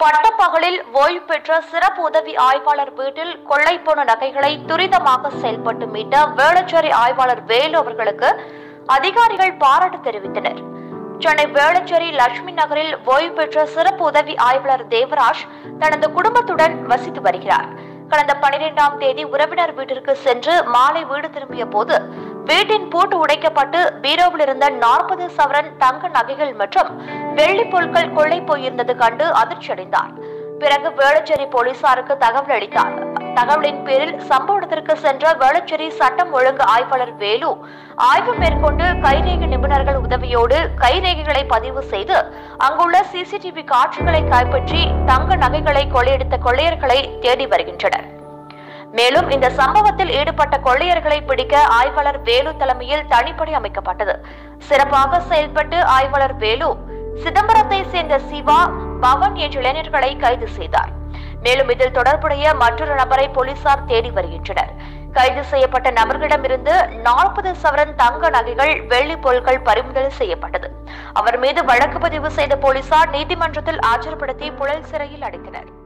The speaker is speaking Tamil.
பட்டப்பகலில் ஓய்வு பெற்ற சிறப்பு உதவி ஆய்வாளர் வீட்டில் கொள்ளை போன நகைகளை துரிதமாக செயல்பட்டு மீட்ட வேளச்சேரி ஆய்வாளர் வேலு அவர்களுக்கு அதிகாரிகள் பாராட்டு தெரிவித்தனர். சென்னை வேளச்சேரி லட்சுமி நகரில் ஓய்வு பெற்ற சிறப்பு உதவி ஆய்வாளர் தேவராஜ் தனது குடும்பத்துடன் வசித்து வருகிறார். கடந்த பனிரெண்டாம் தேதி உறவினர் வீட்டிற்கு சென்று மாலை வீடு திரும்பிய போது வீட்டின் பூட்டு உடைக்கப்பட்டு பீரோவில் இருந்த நாற்பது சவரன் தங்க நகைகள் மற்றும் வெள்ளி பொருட்கள் கொள்ளை போயிருந்தது கண்டு அதிர்ச்சியடைந்தார். பிறகு வேளச்சேரி போலீசாருக்கு தகவல் அளித்தார். தகவலின் பேரில் சம்பவ இடத்திற்கு சென்ற வேளச்சேரி சட்டம் ஒழுங்கு ஆய்வாளர் வேலு ஆய்வு மேற்கொண்டு கைரேகை நிபுணர்கள் உதவியோடு கைரேகைகளை பதிவு செய்து அங்குள்ள சிசிடிவி காட்சிகளை கைப்பற்றி தங்க நகைகளை கொள்ளையடித்த கொள்ளையர்களை தேடி வருகின்றனர். மேலும் இந்த சம்பவத்தில் ஈடுபட்ட கொள்ளையர்களை பிடிக்க ஆய்வாளர் வேலு தலைமையில் தனிப்படை அமைக்கப்பட்டது. சிறப்பாக செயல்பட்டு ஆய்வாளர் வேலு சிதம்பரத்தை சேர்ந்த சிவா பவன் என்ற இளைஞர்களை கைது செய்தார். மேலும் இதில் தொடர்புடைய மற்றொரு நபரை போலீசார் தேடி வருகின்றனர். கைது செய்யப்பட்ட நபர்களிடமிருந்து நாற்பது சவரன் தங்க நகைகள் வெள்ளி பொருட்கள் பறிமுதல் செய்யப்பட்டது. அவர் மீது வழக்கு பதிவு செய்த போலீசார் நீதிமன்றத்தில் ஆஜர்படுத்தி புழல் சிறையில் அடைத்தனர்.